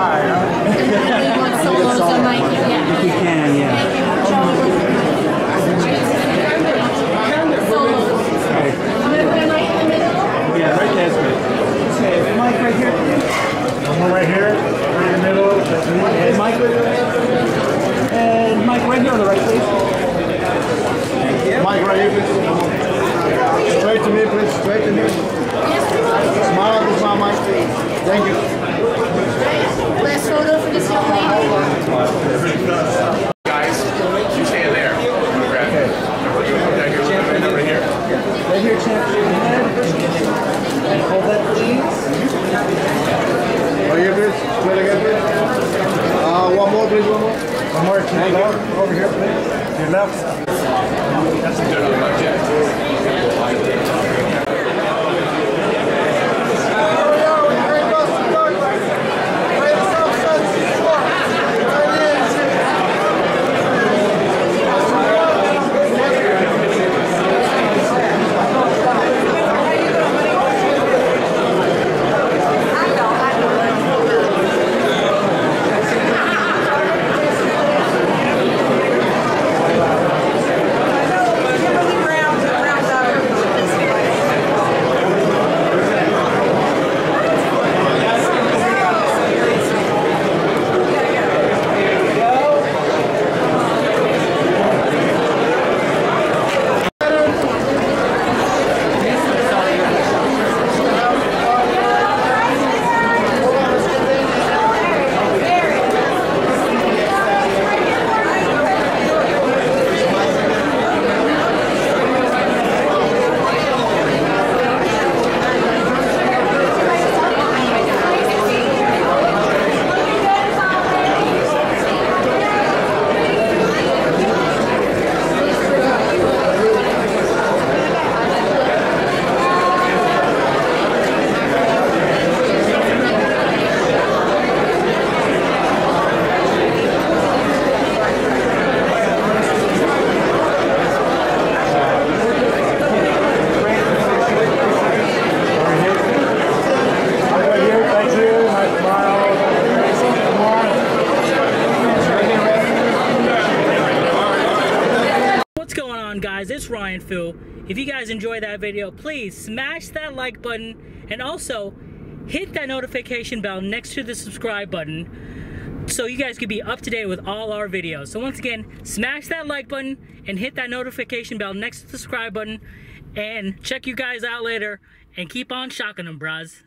guitar. If you can, yeah. Right. Yeah, right there's. Mike right here. Right here, right in the middle. Mike. And Mike right here on the right. Mike right here. Straight to me, please. Straight to me. Smile, smile, Mike. Thank you. Guys, you stand there. It. Number here, number here. Right here, champ. And hold that, please. Right here, please. Straight again, please. Uh, one more, please. One more. One more. Champ. Over here, please. Your left. That's a good one, Right Ryan Fu. If you guys enjoyed that video, please smash that like button and also hit that notification bell next to the subscribe button so you guys can be up to date with all our videos. So once again, smash that like button and hit that notification bell next to the subscribe button and check you guys out later and keep on shocking them, bros.